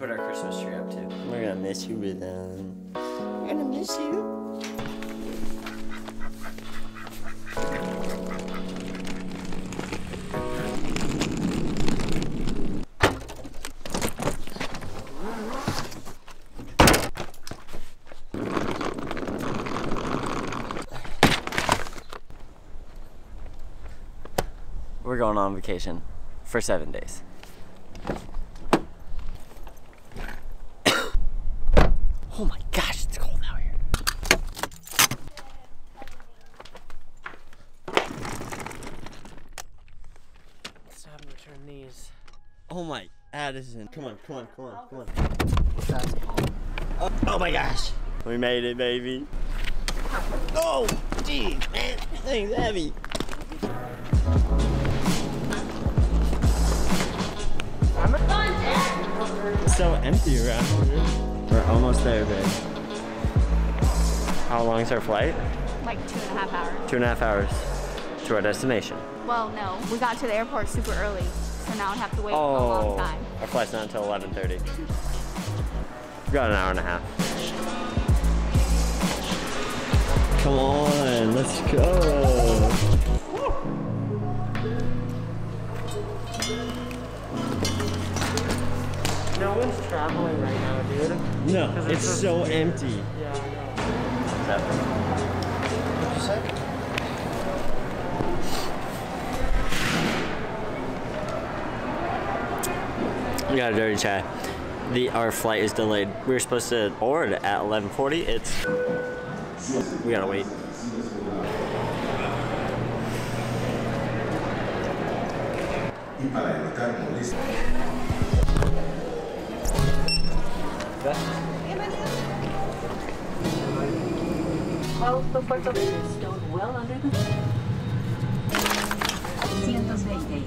put our Christmas tree up too. We're gonna miss you, Rhythm. Um, We're gonna miss you. We're going on vacation for seven days. Oh my gosh, it's cold out here. Let's have him return these. Oh my, ah, Addison. Come on, come on, come on, come on. Oh, oh my gosh. We made it, baby. Oh, geez, man. That thing's heavy. It's so empty around here. We're almost there, babe. How long is our flight? Like two and a half hours. Two and a half hours to our destination. Well, no, we got to the airport super early, so now I have to wait Oh, a long oh, time. our flight's not until 11:30. We've got an hour and a half. Come on, let's go. One's traveling right now, dude. No, 'Cause it's it's so just- empty. Yeah, I know. We got a dirty chat. The our flight is delayed. We were supposed to board at 11:40. It's we gotta wait. Well, the Puerto Rico is stowed well under the 120.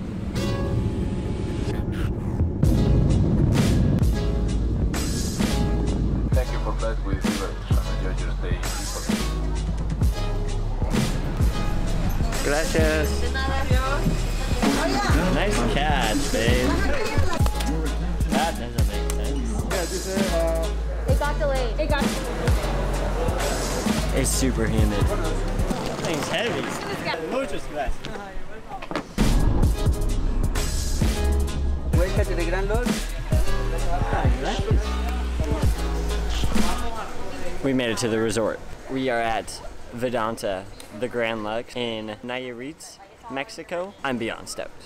Thank you for flight with Emirates and enjoy your stay. Gracias. Nice catch, babe. It got delayed. It got delayed. It's super humid. That Thing's heavy. Muchas gracias. We made it to the resort. We are at Vidanta, the Grand Luxxe in Nayarit, Mexico. I'm beyond stoked.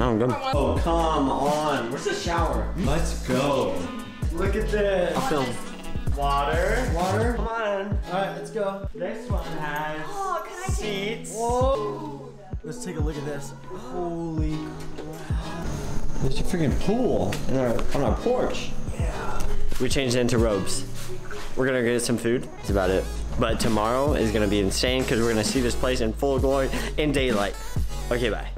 no, I'm good. Oh, come on. Where's the shower? Let's go. Look at this. I'll film. Water. Water. Come on. All right, let's go. This one has Oh, can I seats. Whoa. Let's take a look at this. Holy There's a freaking pool in our, on our porch. Yeah. We changed into robes. We're gonna get some food. That's about it. But tomorrow is gonna be insane because we're gonna see this place in full glory in daylight. Okay, bye.